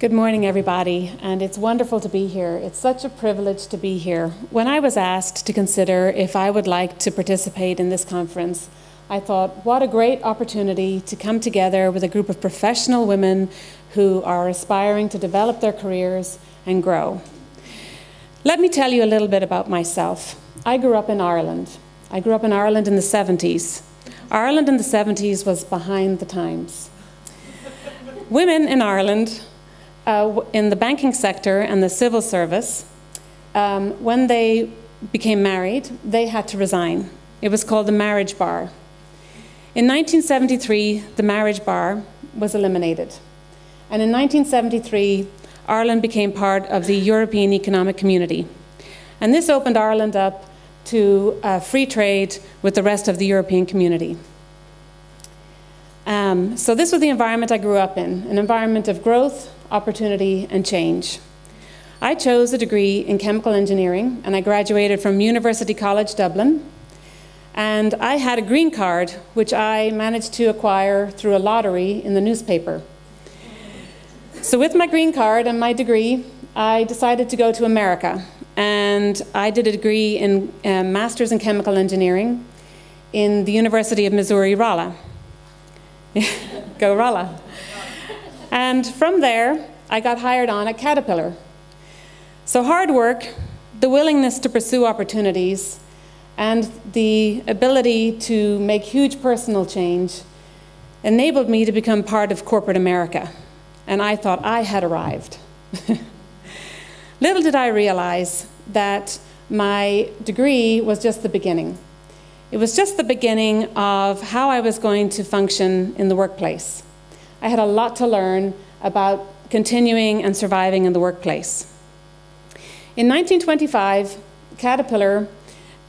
Good morning, everybody, and it's wonderful to be here. It's such a privilege to be here. When I was asked to consider if I would like to participate in this conference, I thought, what a great opportunity to come together with a group of professional women who are aspiring to develop their careers and grow. Let me tell you a little bit about myself. I grew up in Ireland. I grew up in Ireland in the 70s. Ireland in the 70s was behind the times. Women in Ireland uh, in the banking sector and the civil service, um, when they became married, they had to resign. It was called the marriage bar. In 1973, the marriage bar was eliminated. And in 1973, Ireland became part of the European Economic Community. And this opened Ireland up to uh, free trade with the rest of the European community. Um, so this was the environment I grew up in, an environment of growth, opportunity, and change. I chose a degree in chemical engineering, and I graduated from University College Dublin. And I had a green card, which I managed to acquire through a lottery in the newspaper. So, with my green card and my degree, I decided to go to America. And I did a degree in uh, Masters in Chemical Engineering in the University of Missouri Rolla. go Rolla. And from there, I got hired on at Caterpillar. So hard work, the willingness to pursue opportunities, and the ability to make huge personal change enabled me to become part of corporate America. And I thought I had arrived. Little did I realize that my degree was just the beginning. It was just the beginning of how I was going to function in the workplace. I had a lot to learn about continuing and surviving in the workplace. In 1925, Caterpillar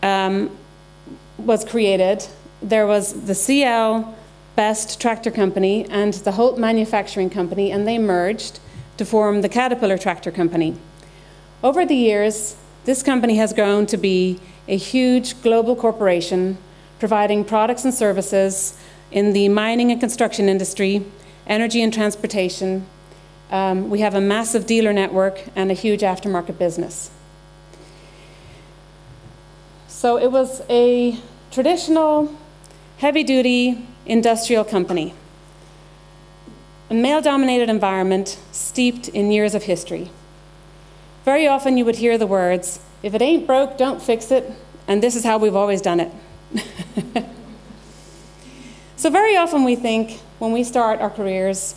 um, was created. There was the CL Best Tractor Company and the Holt Manufacturing Company, and they merged to form the Caterpillar Tractor Company. Over the years, this company has grown to be a huge global corporation providing products and services in the mining and construction industry, energy and transportation. Um, we have a massive dealer network and a huge aftermarket business. So it was a traditional, heavy duty industrial company. A male dominated environment steeped in years of history. Very often you would hear the words, if it ain't broke, don't fix it, and this is how we've always done it. so, very often we think when we start our careers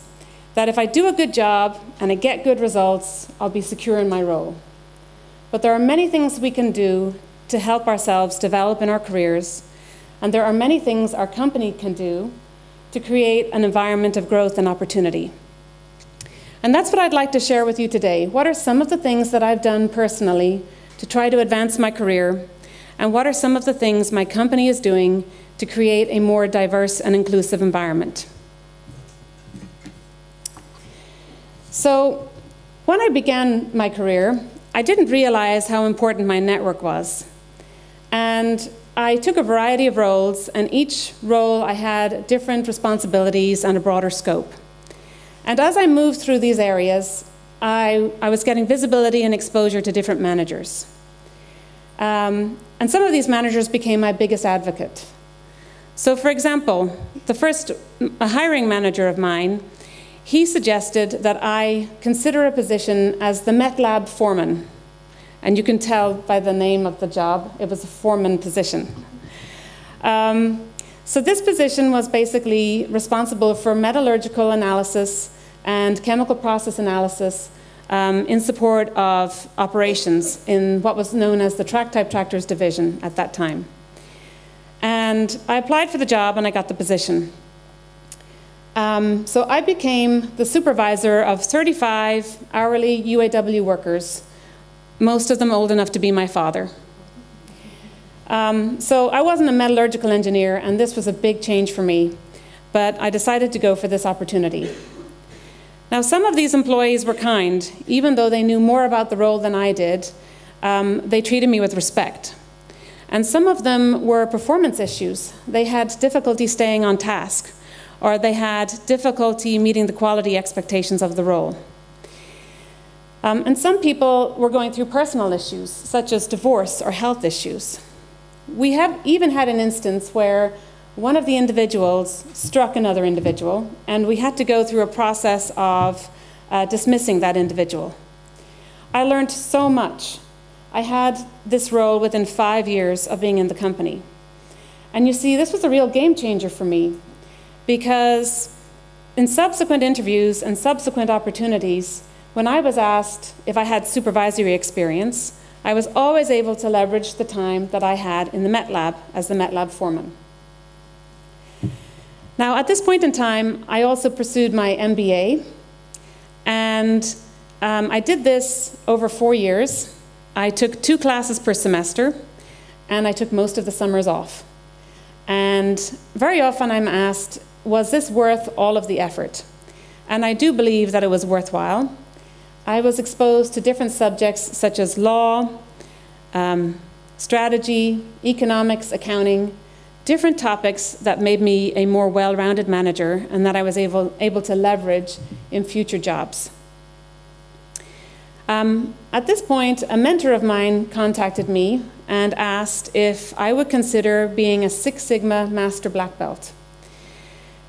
that if I do a good job and I get good results, I'll be secure in my role. But there are many things we can do to help ourselves develop in our careers, and there are many things our company can do to create an environment of growth and opportunity. And that's what I'd like to share with you today. What are some of the things that I've done personally to try to advance my career? And what are some of the things my company is doing to create a more diverse and inclusive environment? So, when I began my career, I didn't realize how important my network was. And I took a variety of roles, and each role I had different responsibilities and a broader scope. And as I moved through these areas, I, I was getting visibility and exposure to different managers. Um, and some of these managers became my biggest advocate. So, for example, the first a hiring manager of mine he suggested that I consider a position as the METLAB foreman. And you can tell by the name of the job, it was a foreman position. Um, so this position was basically responsible for metallurgical analysis and chemical process analysis um, in support of operations in what was known as the track type tractors division at that time. And I applied for the job and I got the position. Um, so I became the supervisor of 35 hourly UAW workers, most of them old enough to be my father. Um, so I wasn't a metallurgical engineer, and this was a big change for me, but I decided to go for this opportunity. Now, some of these employees were kind, even though they knew more about the role than I did. Um, they treated me with respect. And some of them were performance issues. They had difficulty staying on task or they had difficulty meeting the quality expectations of the role. Um, and some people were going through personal issues, such as divorce or health issues. We have even had an instance where one of the individuals struck another individual, and we had to go through a process of uh, dismissing that individual. I learned so much. I had this role within five years of being in the company. And you see, this was a real game changer for me because in subsequent interviews and subsequent opportunities, when I was asked if I had supervisory experience, I was always able to leverage the time that I had in the Met Lab as the Met Lab foreman. Now, at this point in time, I also pursued my MBA, and um, I did this over four years. I took two classes per semester, and I took most of the summers off. And very often I'm asked, was this worth all of the effort? And I do believe that it was worthwhile. I was exposed to different subjects such as law, um, strategy, economics, accounting, different topics that made me a more well rounded manager and that I was able, able to leverage in future jobs. Um, at this point, a mentor of mine contacted me and asked if I would consider being a Six Sigma Master Black Belt.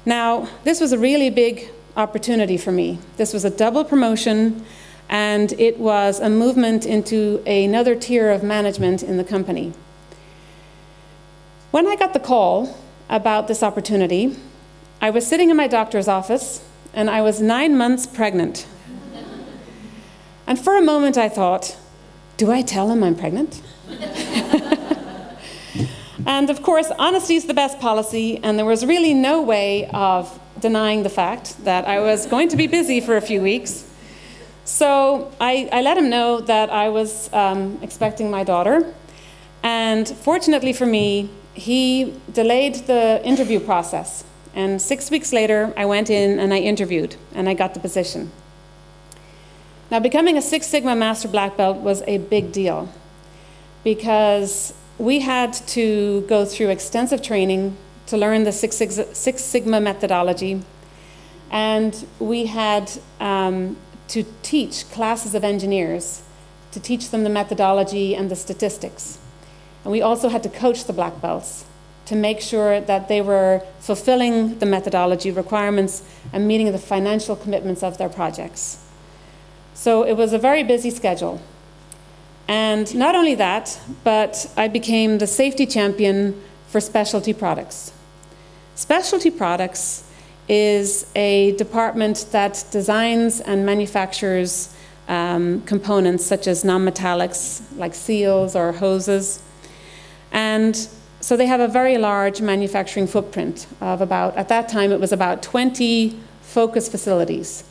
Now, this was a really big opportunity for me. This was a double promotion and it was a movement into another tier of management in the company. When I got the call about this opportunity, I was sitting in my doctor's office and I was nine months pregnant. And for a moment I thought, do I tell him I'm pregnant? and of course, honesty is the best policy, and there was really no way of denying the fact that I was going to be busy for a few weeks. So I, I let him know that I was um, expecting my daughter. And fortunately for me, he delayed the interview process. And six weeks later, I went in and I interviewed, and I got the position. Now, becoming a Six Sigma Master Black Belt was a big deal because we had to go through extensive training to learn the Six, Six Sigma methodology, and we had um, to teach classes of engineers, to teach them the methodology and the statistics. And we also had to coach the black belts to make sure that they were fulfilling the methodology requirements and meeting the financial commitments of their projects. So it was a very busy schedule. And not only that, but I became the safety champion for specialty products. Specialty products is a department that designs and manufactures um, components such as non-metallics like seals or hoses. And so they have a very large manufacturing footprint of about, at that time it was about 20 focus facilities.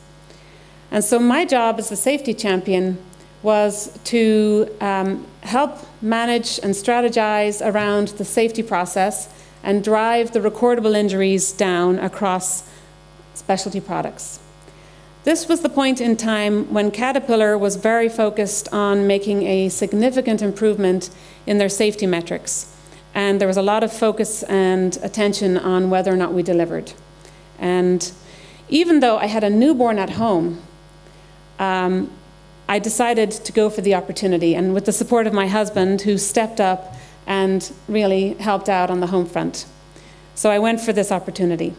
And so my job as the safety champion was to um, help manage and strategize around the safety process and drive the recordable injuries down across specialty products. This was the point in time when Caterpillar was very focused on making a significant improvement in their safety metrics. And there was a lot of focus and attention on whether or not we delivered. And even though I had a newborn at home, um, I decided to go for the opportunity. And with the support of my husband, who stepped up and really helped out on the home front. So I went for this opportunity.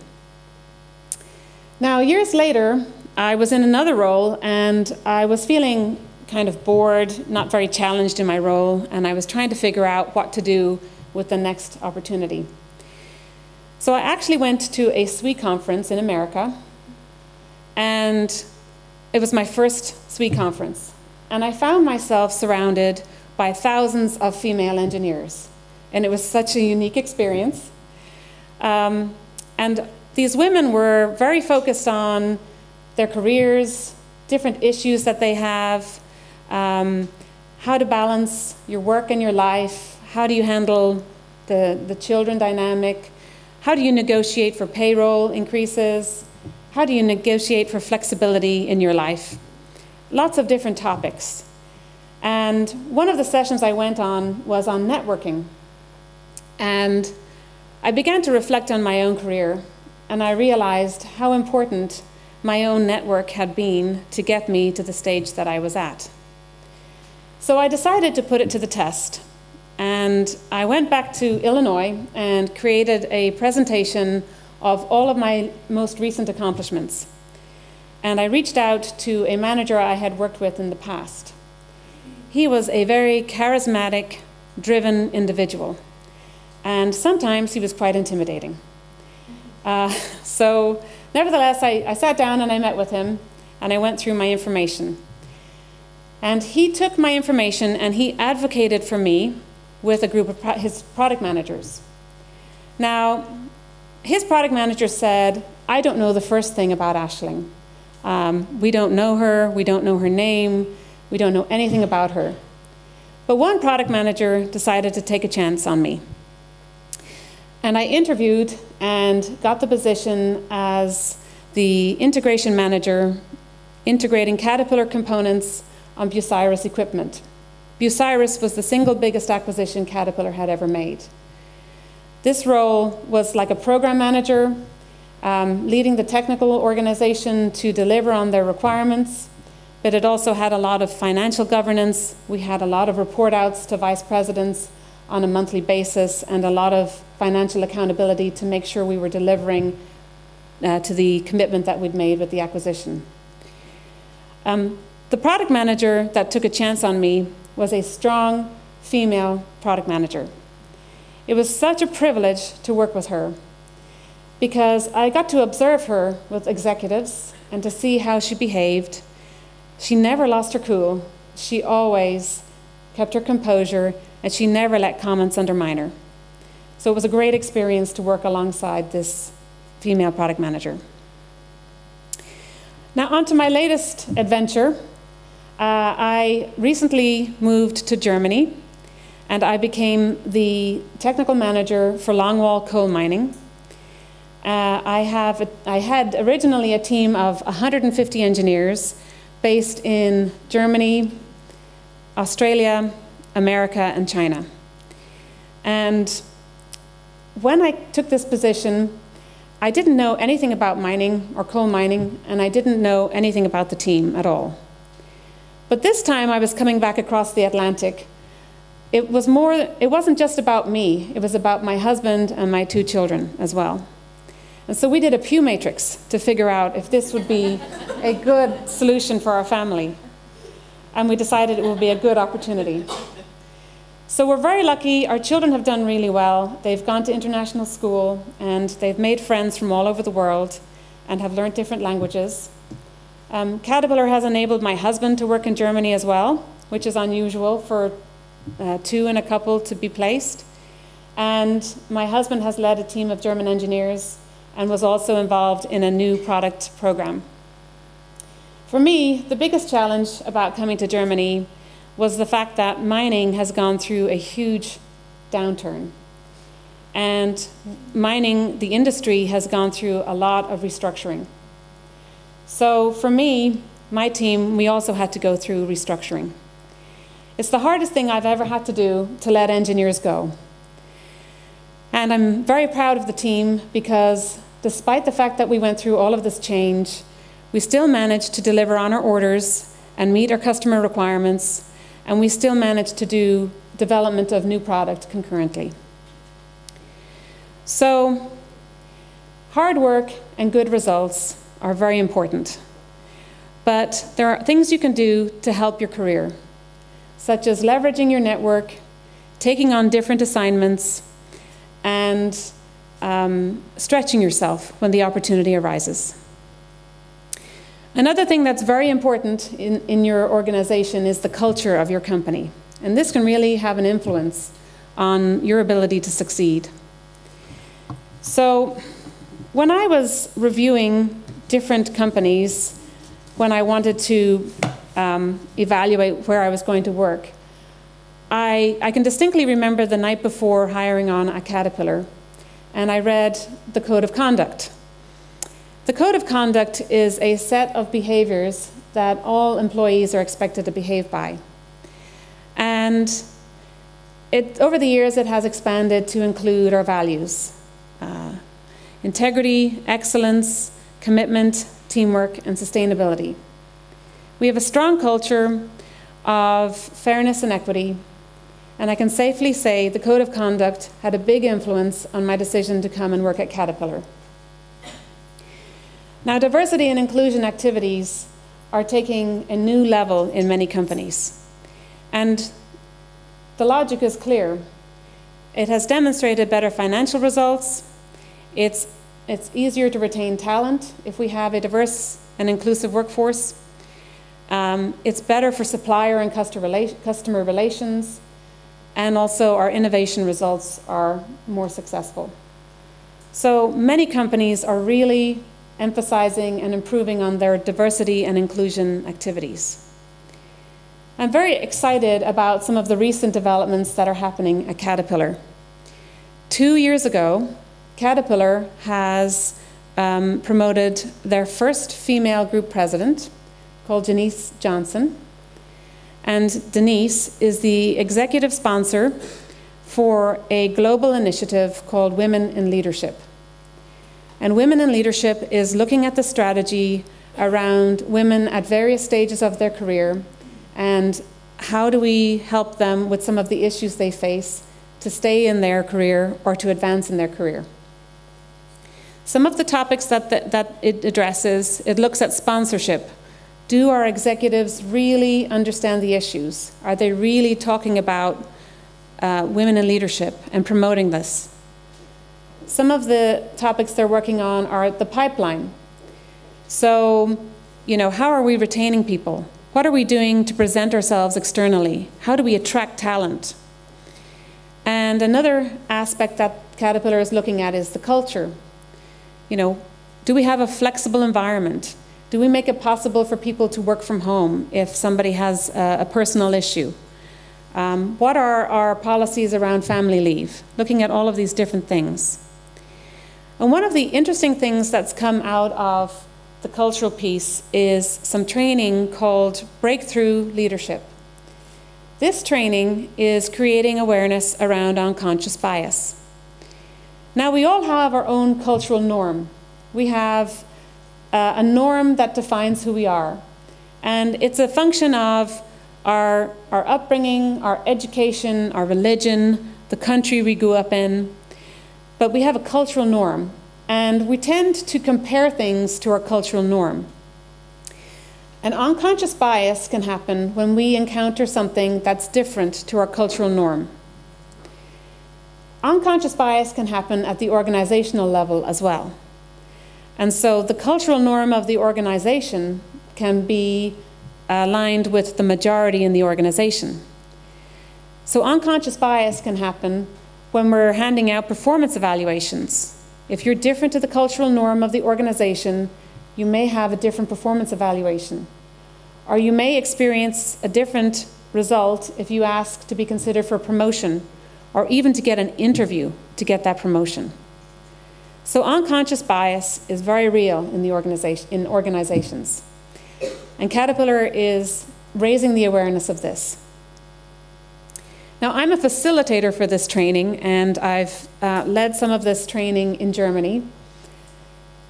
Now, years later, I was in another role and I was feeling kind of bored, not very challenged in my role, and I was trying to figure out what to do with the next opportunity. So I actually went to a SWE conference in America, and it was my first SWE conference. And I found myself surrounded by thousands of female engineers. And it was such a unique experience. Um, and these women were very focused on their careers, different issues that they have, um, how to balance your work and your life, how do you handle the, the children dynamic, how do you negotiate for payroll increases, how do you negotiate for flexibility in your life. Lots of different topics. And one of the sessions I went on was on networking. And I began to reflect on my own career, and I realized how important my own network had been to get me to the stage that I was at. So I decided to put it to the test. And I went back to Illinois and created a presentation of all of my most recent accomplishments. And I reached out to a manager I had worked with in the past. He was a very charismatic, driven individual. And sometimes he was quite intimidating. Uh, so, nevertheless, I, I sat down and I met with him and I went through my information. And he took my information and he advocated for me with a group of pro his product managers. Now, his product manager said, I don't know the first thing about Aisling. Um, we don't know her, we don't know her name, we don't know anything about her. But one product manager decided to take a chance on me. And I interviewed and got the position as the integration manager integrating Caterpillar components on Bucyrus equipment. Bucyrus was the single biggest acquisition Caterpillar had ever made. This role was like a program manager, um, leading the technical organization to deliver on their requirements, but it also had a lot of financial governance. We had a lot of report outs to vice presidents on a monthly basis and a lot of financial accountability to make sure we were delivering uh, to the commitment that we'd made with the acquisition. Um, the product manager that took a chance on me was a strong female product manager. It was such a privilege to work with her because I got to observe her with executives and to see how she behaved. She never lost her cool. She always kept her composure and she never let comments undermine her. So it was a great experience to work alongside this female product manager. Now, on to my latest adventure. Uh, I recently moved to Germany and I became the technical manager for longwall coal mining. Uh, I, have a, I had originally a team of 150 engineers based in Germany, Australia, America, and China. And when I took this position, I didn't know anything about mining or coal mining, and I didn't know anything about the team at all. But this time I was coming back across the Atlantic. It was more, it wasn't just about me, it was about my husband and my two children as well. And so we did a Pugh matrix to figure out if this would be a good solution for our family. And we decided it would be a good opportunity. So we're very lucky. Our children have done really well. They've gone to international school and they've made friends from all over the world and have learned different languages. Um, Caterpillar has enabled my husband to work in Germany as well, which is unusual for uh, two in a couple to be placed. And my husband has led a team of German engineers and was also involved in a new product program. For me, the biggest challenge about coming to Germany was the fact that mining has gone through a huge downturn. And mining, the industry, has gone through a lot of restructuring. So for me, my team, we also had to go through restructuring. It's the hardest thing I've ever had to do to let engineers go. And I'm very proud of the team because despite the fact that we went through all of this change, we still managed to deliver on our orders and meet our customer requirements and we still managed to do development of new product concurrently. So hard work and good results are very important. But there are things you can do to help your career, such as leveraging your network, taking on different assignments, and um, stretching yourself when the opportunity arises. Another thing that's very important in, in your organization is the culture of your company. And this can really have an influence on your ability to succeed. So, when I was reviewing different companies, when I wanted to um, evaluate where I was going to work, I, I can distinctly remember the night before hiring on a Caterpillar, and I read the Code of Conduct the code of conduct is a set of behaviors that all employees are expected to behave by. And it, over the years, it has expanded to include our values uh, integrity, excellence, commitment, teamwork, and sustainability. We have a strong culture of fairness and equity, and I can safely say the Code of Conduct had a big influence on my decision to come and work at Caterpillar. Now, diversity and inclusion activities are taking a new level in many companies. And the logic is clear. It has demonstrated better financial results. It's, it's easier to retain talent if we have a diverse and inclusive workforce. Um, it's better for supplier and customer relations. And also, our innovation results are more successful. So, many companies are really emphasizing and improving on their diversity and inclusion activities. I'm very excited about some of the recent developments that are happening at Caterpillar. Two years ago, Caterpillar has um, promoted their first female group president, called Denise Johnson. And Denise is the executive sponsor for a global initiative called Women in Leadership. And Women in Leadership is looking at the strategy around women at various stages of their career and how do we help them with some of the issues they face to stay in their career or to advance in their career. Some of the topics that, that, that it addresses, it looks at sponsorship. Do our executives really understand the issues? Are they really talking about uh, women in leadership and promoting this? Some of the topics they're working on are the pipeline. So, you know, how are we retaining people? What are we doing to present ourselves externally? How do we attract talent? And another aspect that Caterpillar is looking at is the culture. You know, do we have a flexible environment? Do we make it possible for people to work from home if somebody has a, a personal issue? Um, what are our policies around family leave? Looking at all of these different things. And one of the interesting things that's come out of the cultural piece is some training called Breakthrough Leadership. This training is creating awareness around unconscious bias. Now, we all have our own cultural norm. We have uh, a norm that defines who we are. And it's a function of our, our upbringing, our education, our religion, the country we grew up in, but we have a cultural norm, and we tend to compare things to our cultural norm. An unconscious bias can happen when we encounter something that's different to our cultural norm. Unconscious bias can happen at the organizational level as well. And so the cultural norm of the organization can be uh, aligned with the majority in the organization. So unconscious bias can happen when we're handing out performance evaluations. If you're different to the cultural norm of the organization, you may have a different performance evaluation. Or you may experience a different result if you ask to be considered for promotion or even to get an interview to get that promotion. So unconscious bias is very real in, the organization, in organizations. And Caterpillar is raising the awareness of this. Now, I'm a facilitator for this training, and I've uh, led some of this training in Germany.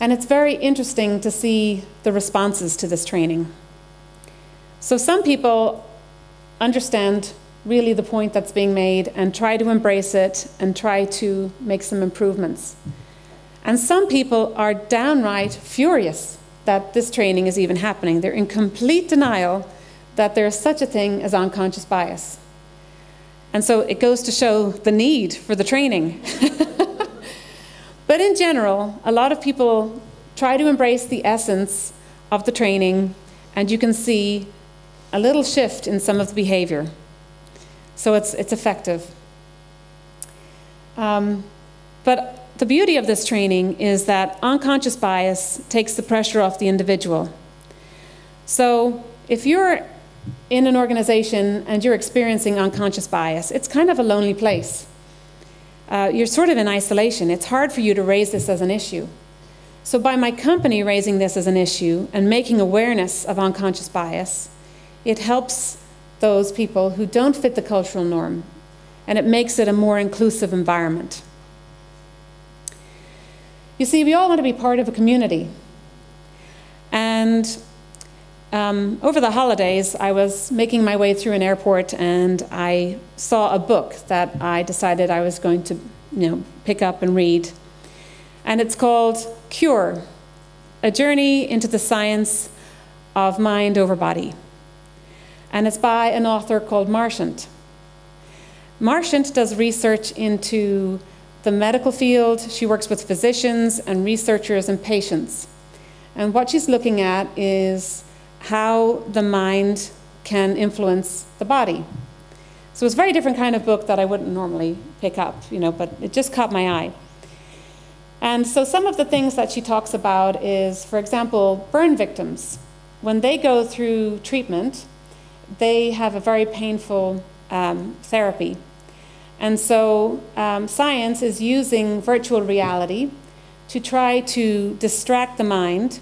And it's very interesting to see the responses to this training. So, some people understand really the point that's being made and try to embrace it and try to make some improvements. And some people are downright furious that this training is even happening. They're in complete denial that there's such a thing as unconscious bias. And so it goes to show the need for the training. but in general, a lot of people try to embrace the essence of the training, and you can see a little shift in some of the behavior. So it's, it's effective. Um, but the beauty of this training is that unconscious bias takes the pressure off the individual. So if you're in an organization and you're experiencing unconscious bias, it's kind of a lonely place. Uh, you're sort of in isolation. It's hard for you to raise this as an issue. So, by my company raising this as an issue and making awareness of unconscious bias, it helps those people who don't fit the cultural norm and it makes it a more inclusive environment. You see, we all want to be part of a community. And um, over the holidays, I was making my way through an airport and I saw a book that I decided I was going to you know, pick up and read. And it's called Cure A Journey into the Science of Mind Over Body. And it's by an author called Marchant. Marchant does research into the medical field. She works with physicians and researchers and patients. And what she's looking at is how the mind can influence the body. So it's a very different kind of book that I wouldn't normally pick up, you know, but it just caught my eye. And so some of the things that she talks about is, for example, burn victims. When they go through treatment, they have a very painful um, therapy. And so um, science is using virtual reality to try to distract the mind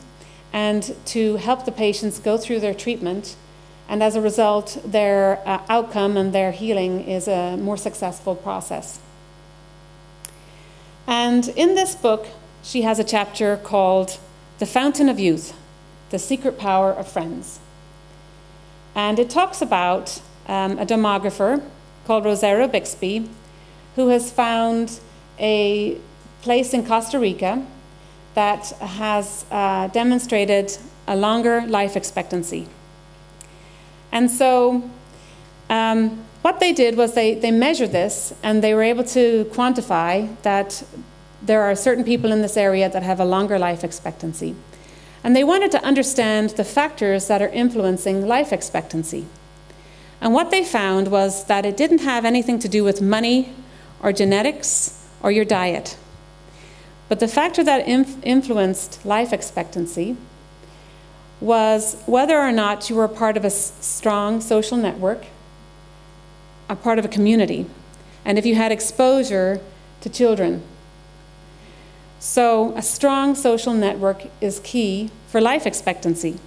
and to help the patients go through their treatment. And as a result, their uh, outcome and their healing is a more successful process. And in this book, she has a chapter called The Fountain of Youth The Secret Power of Friends. And it talks about um, a demographer called Rosario Bixby, who has found a place in Costa Rica that has uh, demonstrated a longer life expectancy. And so, um, what they did was they, they measured this and they were able to quantify that there are certain people in this area that have a longer life expectancy. And they wanted to understand the factors that are influencing life expectancy. And what they found was that it didn't have anything to do with money or genetics or your diet. But the factor that inf influenced life expectancy was whether or not you were part of a strong social network, a part of a community, and if you had exposure to children. So, a strong social network is key for life expectancy.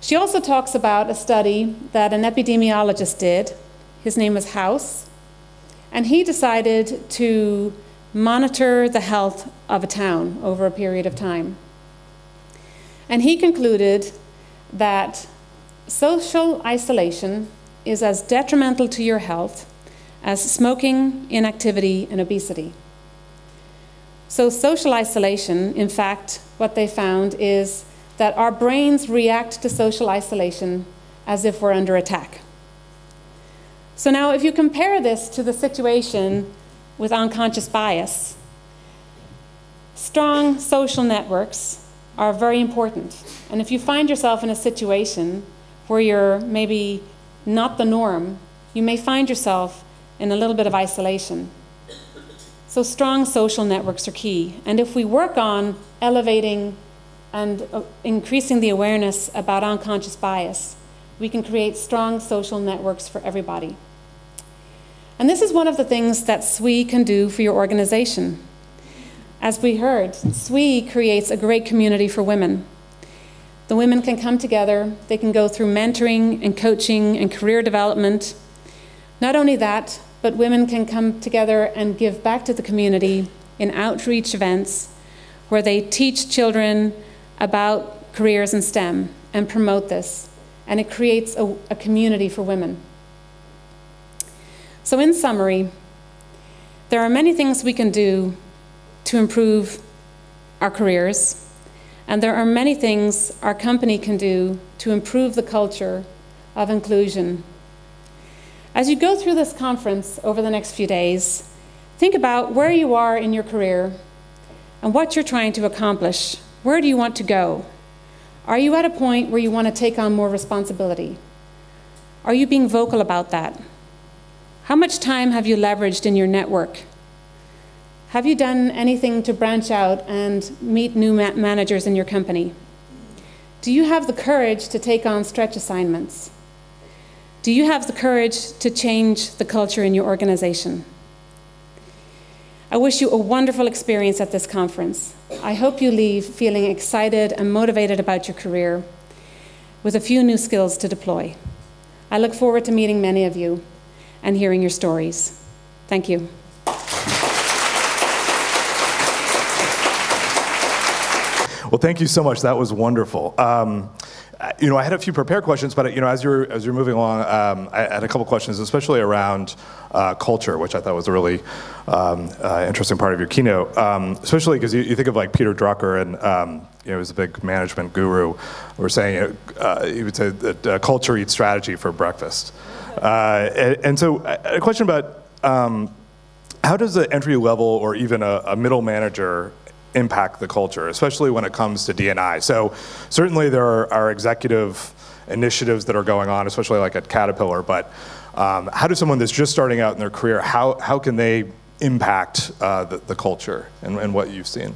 She also talks about a study that an epidemiologist did. His name was House. And he decided to monitor the health of a town over a period of time. And he concluded that social isolation is as detrimental to your health as smoking, inactivity, and obesity. So, social isolation, in fact, what they found is that our brains react to social isolation as if we're under attack. So now, if you compare this to the situation with unconscious bias, strong social networks are very important. And if you find yourself in a situation where you're maybe not the norm, you may find yourself in a little bit of isolation. So, strong social networks are key. And if we work on elevating and uh, increasing the awareness about unconscious bias, we can create strong social networks for everybody. And this is one of the things that SWE can do for your organization. As we heard, SWE creates a great community for women. The women can come together, they can go through mentoring and coaching and career development. Not only that, but women can come together and give back to the community in outreach events where they teach children about careers in STEM and promote this. And it creates a, a community for women. So, in summary, there are many things we can do to improve our careers, and there are many things our company can do to improve the culture of inclusion. As you go through this conference over the next few days, think about where you are in your career and what you're trying to accomplish. Where do you want to go? Are you at a point where you want to take on more responsibility? Are you being vocal about that? How much time have you leveraged in your network? Have you done anything to branch out and meet new ma managers in your company? Do you have the courage to take on stretch assignments? Do you have the courage to change the culture in your organization? I wish you a wonderful experience at this conference. I hope you leave feeling excited and motivated about your career with a few new skills to deploy. I look forward to meeting many of you and hearing your stories. Thank you. Well, thank you so much. That was wonderful. Um, you know, I had a few prepared questions, but you know, as you're as you're moving along, um, I had a couple questions, especially around uh, culture, which I thought was a really um, uh, interesting part of your keynote. Um, especially because you, you, think of like Peter Drucker, and um, you know, he was a big management guru. We're saying uh, he would say that uh, culture eats strategy for breakfast. Uh, and, and, so, a question about um, how does an entry level or even a, a middle manager impact the culture, especially when it comes to D&I. So certainly there are, are executive initiatives that are going on, especially like at Caterpillar, but um, how does someone that's just starting out in their career, how, how can they impact uh, the, the, culture and, and what you've seen?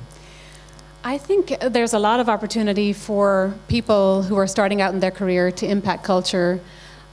I think there's a lot of opportunity for people who are starting out in their career to impact culture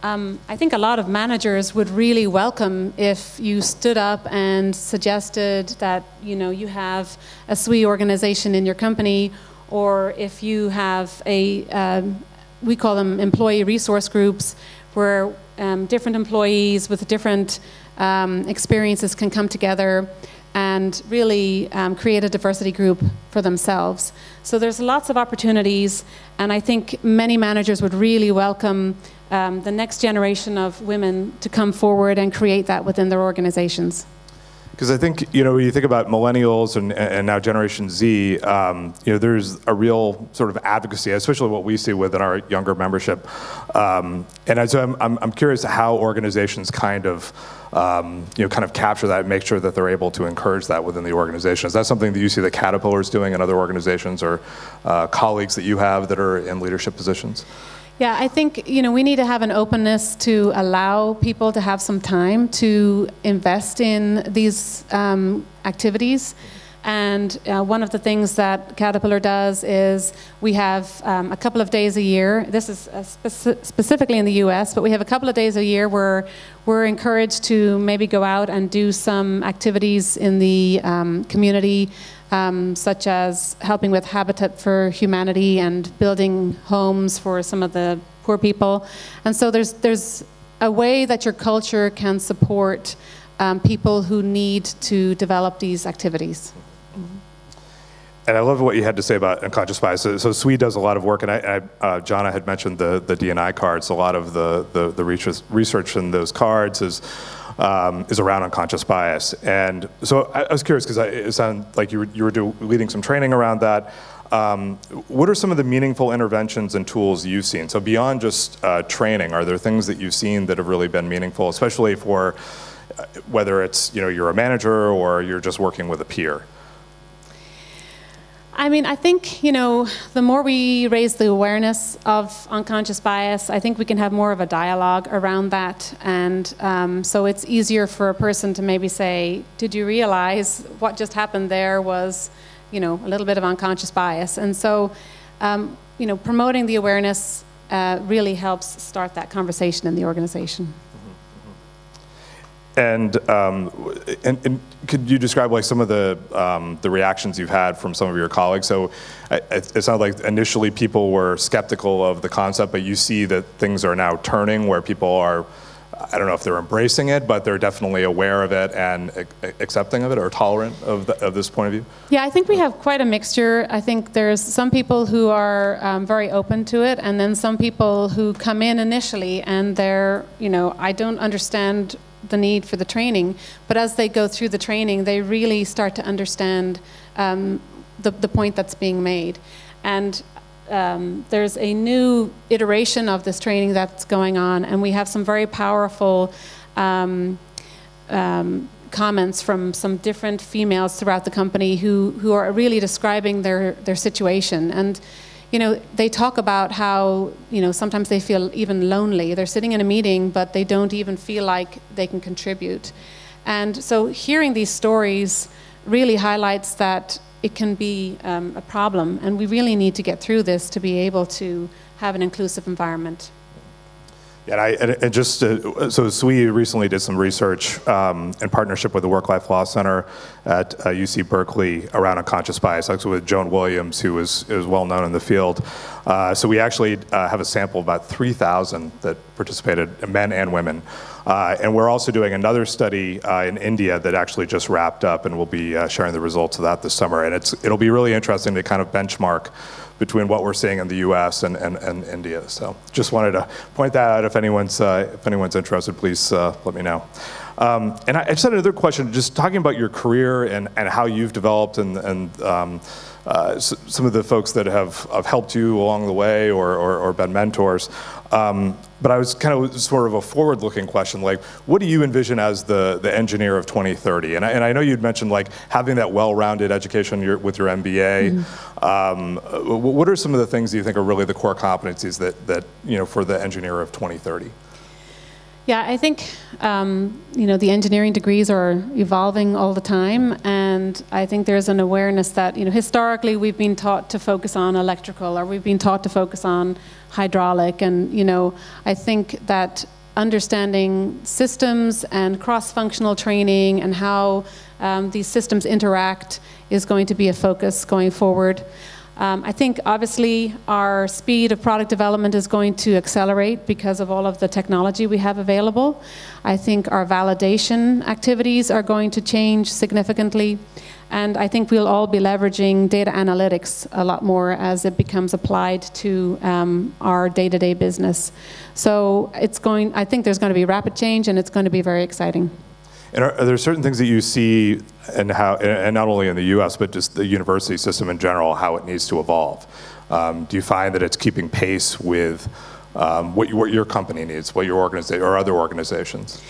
um, I think a lot of managers would really welcome if you stood up and suggested that you know you have a SWE organization in your company, or if you have a um, we call them employee resource groups, where um, different employees with different um, experiences can come together and really um, create a diversity group for themselves. So there's lots of opportunities, and I think many managers would really welcome um, the next generation of women to come forward and create that within their organizations. Because I think, you know, when you think about millennials and, and now Generation Z, um, you know, there's a real sort of advocacy, especially what we see within our younger membership. Um, and so I'm, I'm, I'm, curious how organizations kind of, um, you know, kind of capture that and make sure that they're able to encourage that within the organization. Is that something that you see the Caterpillars doing in other organizations or uh, colleagues that you have that are in leadership positions? Yeah, I think you know we need to have an openness to allow people to have some time to invest in these um, activities. And uh, one of the things that Caterpillar does is we have um, a couple of days a year. This is uh, speci specifically in the US, but we have a couple of days a year where we're encouraged to maybe go out and do some activities in the um, community um, such as helping with Habitat for Humanity and building homes for some of the poor people. And so there's, there's a way that your culture can support um, people who need to develop these activities. And I love what you had to say about unconscious bias. So, so SWE does a lot of work, and I, I, uh, Jana had mentioned the, the D&I cards. A lot of the, the, the research in those cards is um, is around unconscious bias. And so I, I was curious because it sounded like you were, you were do, leading some training around that. Um, what are some of the meaningful interventions and tools you've seen? So beyond just uh, training, are there things that you've seen that have really been meaningful, especially for uh, whether it's you know you're a manager or you're just working with a peer? I mean, I think, you know, the more we raise the awareness of unconscious bias, I think we can have more of a dialogue around that. And um, so it's easier for a person to maybe say, Did you realize what just happened there was, you know, a little bit of unconscious bias? And so, um, you know, promoting the awareness uh, really helps start that conversation in the organization. And, um, and, and, could you describe like some of the, um, the reactions you've had from some of your colleagues? So it, it like initially people were skeptical of the concept, but you see that things are now turning where people are, I don't know if they're embracing it, but they're definitely aware of it and accepting of it or tolerant of, the, of this point of view? Yeah, I think we have quite a mixture. I think there's some people who are um, very open to it, and then some people who come in initially and they're, you know, I don't understand the need for the training. But as they go through the training, they really start to understand um, the, the point that's being made. And um, there's a new iteration of this training that's going on, and we have some very powerful um, um, comments from some different females throughout the company who, who are really describing their, their situation. And you know, they talk about how, you know, sometimes they feel even lonely. They're sitting in a meeting, but they don't even feel like they can contribute. And so hearing these stories really highlights that it can be um, a problem, and we really need to get through this to be able to have an inclusive environment. Yeah, I, and just uh, so SWE recently did some research um, in partnership with the Work Life Law Center at uh, UC Berkeley around unconscious bias, actually with Joan Williams, who is is well known in the field. Uh, so we actually uh, have a sample of about 3,000 that participated, men and women. Uh, and we're also doing another study uh, in India that actually just wrapped up, and we'll be sharing the results of that this summer. And it's, it'll be really interesting to kind of benchmark between what we're seeing in the U.S. and, and, and India. So just wanted to point that out. If anyone's, uh, if anyone's interested, please uh, let me know. Um, and I, I, just had another question, just talking about your career and, and how you've developed and, and um, uh, some of the folks that have, have helped you along the way or, or, or been mentors. Um, but I was kind of sort of a forward-looking question, like, what do you envision as the, the engineer of 2030? And I, and I know you'd mentioned like having that well-rounded education your, with your MBA. Mm-hmm. Um, what are some of the things that you think are really the core competencies that, that you know, for the engineer of 2030? Yeah, I think um, you know the engineering degrees are evolving all the time, and I think there's an awareness that you know historically we've been taught to focus on electrical, or we've been taught to focus on hydraulic, and you know I think that understanding systems and cross-functional training and how um, these systems interact is going to be a focus going forward. Um, I think obviously our speed of product development is going to accelerate because of all of the technology we have available. I think our validation activities are going to change significantly. And I think we'll all be leveraging data analytics a lot more as it becomes applied to um, our day-to-day -day business. So it's going, I think there's going to be rapid change and it's going to be very exciting. And are, are, there certain things that you see and how, and not only in the U.S. but just the university system in general, how it needs to evolve? Um, do you find that it's keeping pace with um, what, what your company needs, what your organization or other organizations?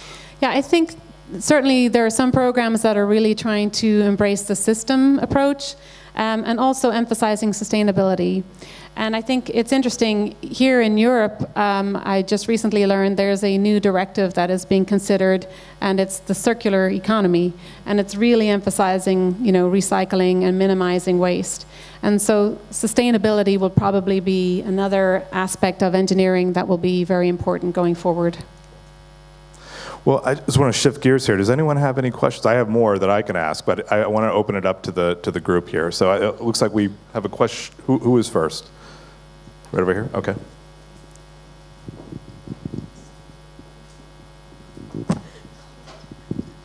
Yeah, I think certainly there are some programs that are really trying to embrace the system approach um, and also emphasizing sustainability. And I think it's interesting here in Europe. Um, I just recently learned there's a new directive that is being considered, and it's the circular economy, and it's really emphasizing, you know, recycling and minimizing waste. And so, sustainability will probably be another aspect of engineering that will be very important going forward. Well, I just want to shift gears here. Does anyone have any questions? I have more that I can ask, but I want to open it up to the to the group here. So it looks like we have a question. Who, who is first? Right over here? Okay.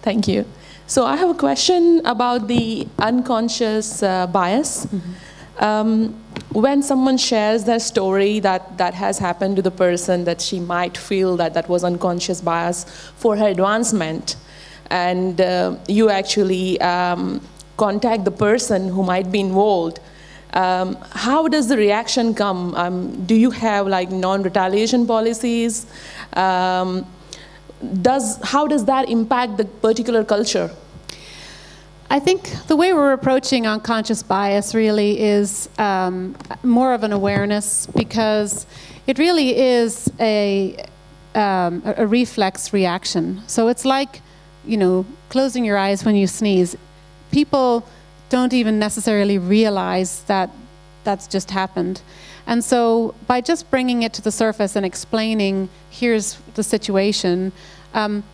Thank you. So I have a question about the unconscious uh, bias. Mm -hmm. um, when someone shares their story that, that has happened to the person that she might feel that that was unconscious bias for her advancement, and uh, you actually um, contact the person who might be involved, um, how does the reaction come? Um, do you have like non-retaliation policies? Um, does, how does that impact the particular culture? I think the way we're approaching unconscious bias really is um, more of an awareness because it really is a, um, a reflex reaction. So it's like, you know, closing your eyes when you sneeze. People don't even necessarily realize that that's just happened. And so by just bringing it to the surface and explaining, here's the situation, um,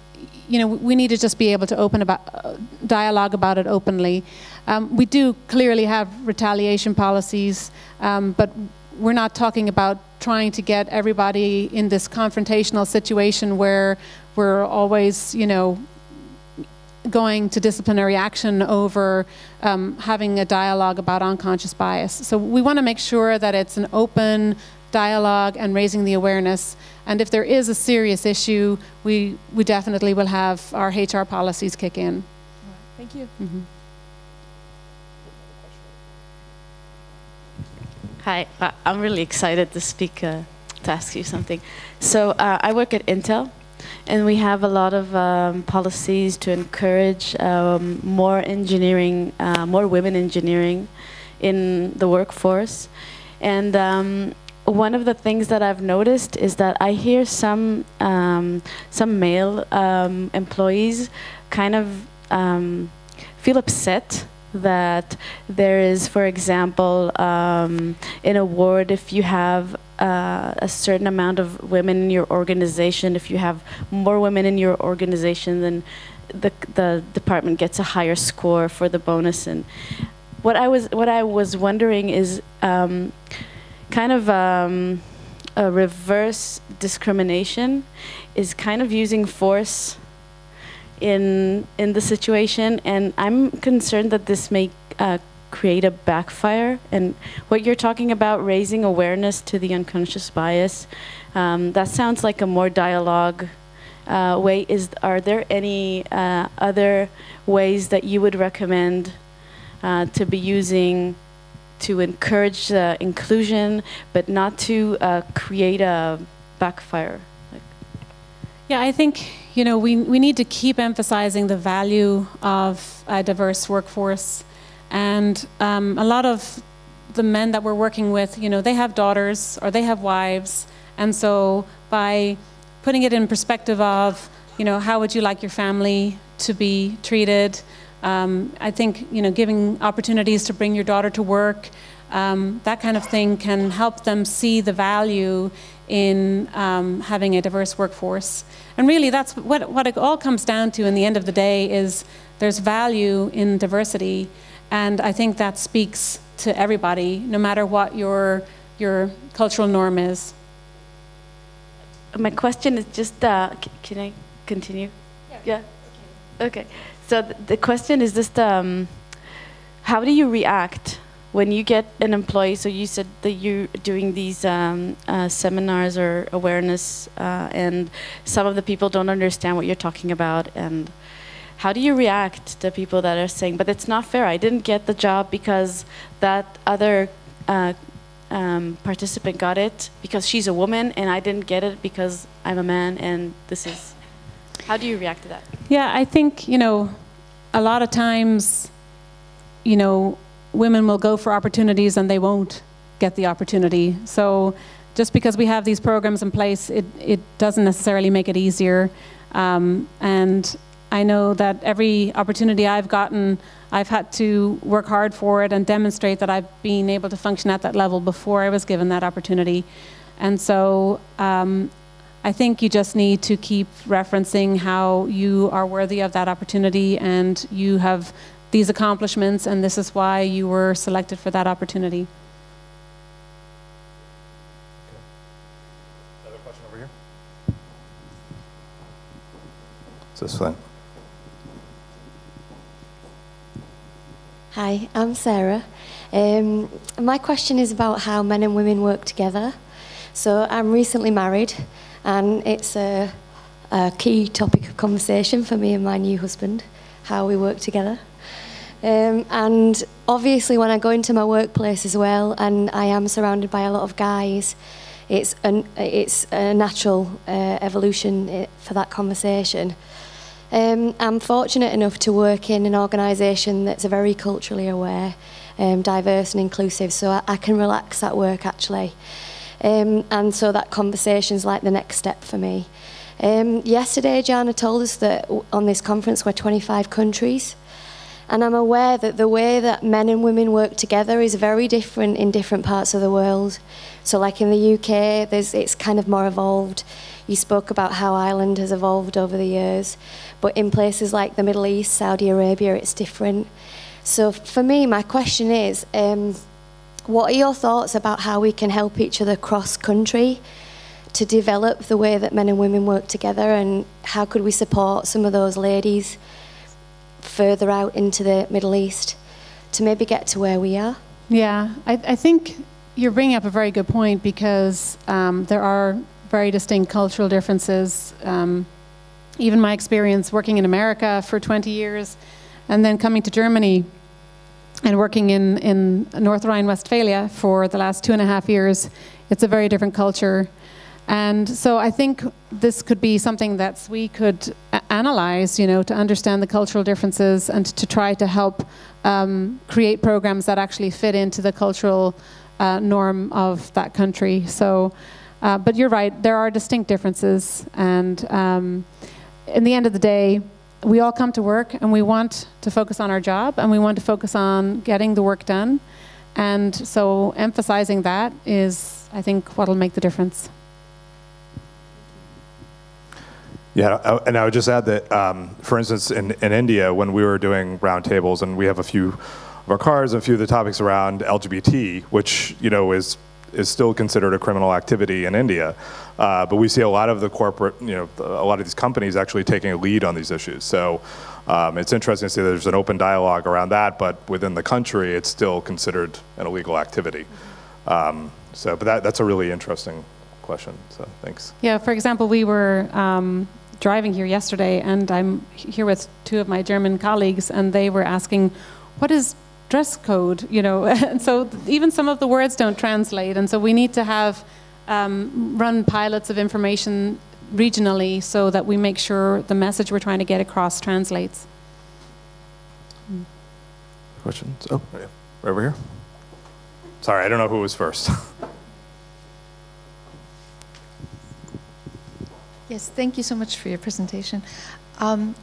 you know, we need to just be able to open about uh, dialogue about it openly. Um, we do clearly have retaliation policies, um, but we're not talking about trying to get everybody in this confrontational situation where we're always, you know, going to disciplinary action over um, having a dialogue about unconscious bias. So we want to make sure that it's an open dialogue and raising the awareness. And if there is a serious issue, we, we definitely will have our HR policies kick in. Thank you. Mm -hmm. Hi, I'm really excited to speak, uh, to ask you something. So uh, I work at Intel, and we have a lot of um, policies to encourage um, more engineering, uh, more women engineering in the workforce. And um, one of the things that I've noticed is that I hear some um, some male um, employees kind of um, feel upset that there is, for example, an award if you have uh, a certain amount of women in your organization. If you have more women in your organization, then the the department gets a higher score for the bonus. And what I was what I was wondering is um, kind of um, a reverse discrimination is kind of using force in in the situation, and I'm concerned that this may uh, create a backfire. And what you're talking about, raising awareness to the unconscious bias, um, that sounds like a more dialogue uh, way. Is are there any uh, other ways that you would recommend uh, to be using? to encourage inclusion, but not to uh, create a backfire. Yeah, I think you know we we need to keep emphasizing the value of a diverse workforce, and um, a lot of the men that we're working with, you know, they have daughters or they have wives, and so by putting it in perspective of, you know, how would you like your family to be treated? Um, I think you know giving opportunities to bring your daughter to work, um, that kind of thing can help them see the value in um, having a diverse workforce. And really, that's what what it all comes down to. In the end of the day, is there's value in diversity, and I think that speaks to everybody, no matter what your your cultural norm is. My question is just, uh, can I continue? Yeah. yeah? Okay. okay. So th the question is just, um, how do you react when you get an employee? So you said that you're doing these um, uh, seminars or awareness, uh, and some of the people don't understand what you're talking about, and how do you react to people that are saying, "But it's not fair. I didn't get the job because that other." Uh, um, participant got it because she's a woman, and I didn't get it because I'm a man, and this is how do you react to that? Yeah, I think, you know, a lot of times, you know, women will go for opportunities and they won't get the opportunity. So just because we have these programs in place, it, it doesn't necessarily make it easier. Um, and I know that every opportunity I've gotten, I've had to work hard for it and demonstrate that I've been able to function at that level before I was given that opportunity. And so um, I think you just need to keep referencing how you are worthy of that opportunity and you have these accomplishments and this is why you were selected for that opportunity. Okay. Another question over here? Is this fine? Hi, I'm Sarah. Um, my question is about how men and women work together. So I'm recently married and it's a, a key topic of conversation for me and my new husband, how we work together. Um, and obviously, when I go into my workplace as well, and I am surrounded by a lot of guys, it's an, it's a natural uh, evolution uh, for that conversation. Um, I'm fortunate enough to work in an organisation that's very culturally aware, um, diverse and inclusive, so I, I can relax at work actually. Um, and so that conversation's like the next step for me. Um, yesterday, Jana told us that on this conference we're 25 countries. And I'm aware that the way that men and women work together is very different in different parts of the world. So, like in the UK, it's kind of more evolved. You spoke about how Ireland has evolved over the years. But in places like the Middle East, Saudi Arabia, it's different. So, for me, my question is um, what are your thoughts about how we can help each other cross country to develop the way that men and women work together and how could we support some of those ladies further out into the Middle East to maybe get to where we are? Yeah, I, I think you're bringing up a very good point because um, there are very distinct cultural differences. Um, even my experience working in America for 20 years and then coming to Germany and working in, in North Rhine-Westphalia for the last two and a half years, it's a very different culture. And so I think this could be something that we could analyze, you know, to understand the cultural differences and to try to help um, create programs that actually fit into the cultural uh, norm of that country. So, uh, but you're right, there are distinct differences. And um, in the end of the day, we all come to work and we want to focus on our job and we want to focus on getting the work done. And so emphasizing that is I think, what'll make the difference. Yeah, and I would just add that, um, for instance, in, in India, when we were doing roundtables, and we have a few of our cards and a few of the topics around LGBT, which you know is is still considered a criminal activity in India, uh, but we see a lot of the corporate, you know, a lot of these companies actually taking a lead on these issues. So um, it's interesting to see there's an open dialogue around that, but within the country, it's still considered an illegal activity. Um, so, but that, that's a really interesting question. So, thanks. Yeah, for example, we were um, driving here yesterday, and I'm here with two of my German colleagues, and they were asking, "What is dress code?" You know, and so even some of the words don't translate, and so we need to have um, run pilots of information regionally so that we make sure the message we're trying to get across translates. Questions? Oh, yeah. right over here. Sorry, I don't know who was first. Yes, thank you so much for your presentation. Um,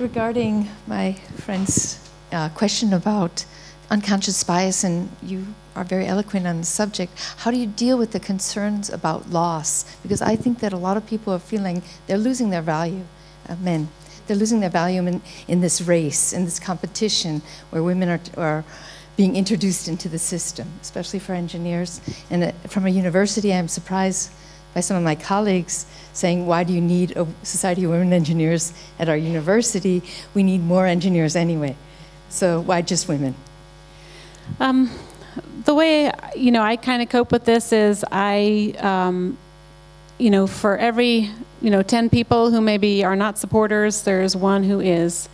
regarding my friend's uh, question about unconscious bias, and you are very eloquent on the subject, how do you deal with the concerns about loss? Because I think that a lot of people are feeling they're losing their value, uh, men. They're losing their value in, in this race, in this competition where women are, are being introduced into the system, especially for engineers. And uh, from a university, I'm surprised by some of my colleagues saying, why do you need a Society of Women Engineers at our university? We need more engineers anyway. So why just women? Um, the way, you know, I kind of cope with this is I, um, you know, for every, you know, 10 people who maybe are not supporters, there's one who is.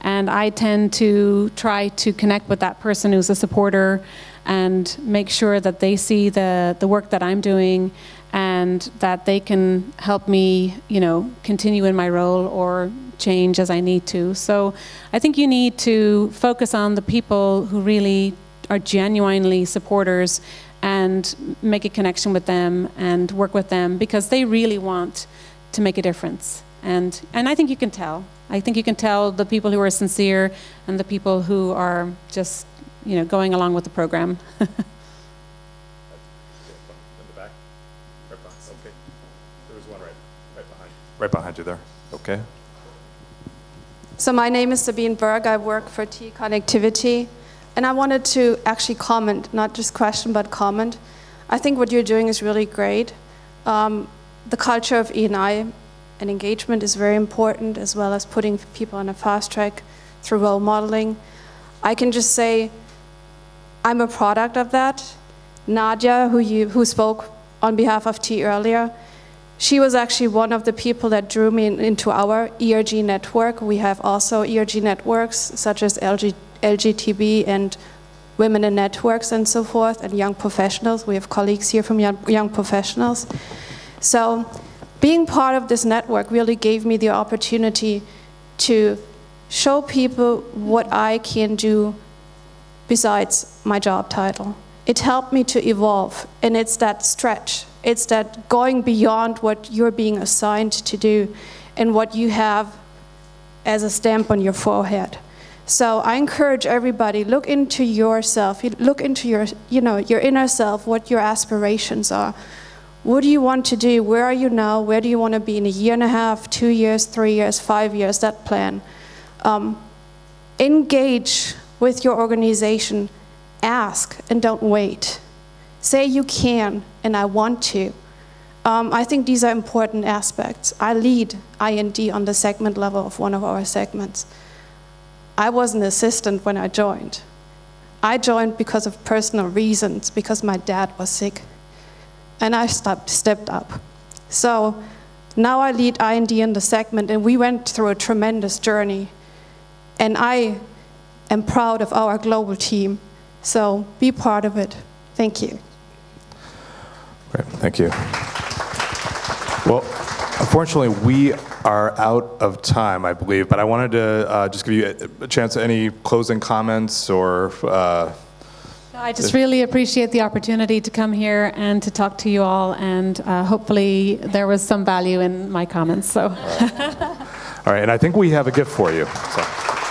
And I tend to try to connect with that person who's a supporter and make sure that they see the, the work that I'm doing and that they can help me, you know, continue in my role or change as I need to. So I think you need to focus on the people who really are genuinely supporters and make a connection with them and work with them because they really want to make a difference. And, and I think you can tell. I think you can tell the people who are sincere and the people who are just, you know, going along with the program. Right behind you there. Okay. So my name is Sabine Berg. I work for TE Connectivity. And I wanted to actually comment, not just question, but comment. I think what you're doing is really great. Um, the culture of E&I and engagement is very important, as well as putting people on a fast track through role modeling. I can just say I'm a product of that. Nadia, who, you, who spoke on behalf of T earlier, she was actually one of the people that drew me into our ERG network. We have also ERG networks such as LG, LGTB and women in networks and so forth, and young professionals. We have colleagues here from young, young professionals. So being part of this network really gave me the opportunity to show people what I can do besides my job title. It helped me to evolve, and it's that stretch it's that going beyond what you're being assigned to do and what you have as a stamp on your forehead. So I encourage everybody, look into yourself, look into your, you know, your inner self, what your aspirations are. What do you want to do? Where are you now? Where do you want to be in a year and a half, two years, three years, five years, that plan. Um, engage with your organization, ask, and don't wait. Say you can, and I want to. Um, I think these are important aspects. I lead I&D on the segment level of one of our segments. I was an assistant when I joined. I joined because of personal reasons, because my dad was sick. And I stopped, stepped up. So now I lead I&D in the segment, and we went through a tremendous journey. And I am proud of our global team. So be part of it. Thank you. Great, thank you. Well, unfortunately, we are out of time, I believe, but I wanted to uh, just give you a, a chance, any closing comments or uh, I just really appreciate the opportunity to come here and to talk to you all, and uh, hopefully there was some value in my comments. So, all right. all right, and I think we have a gift for you. So.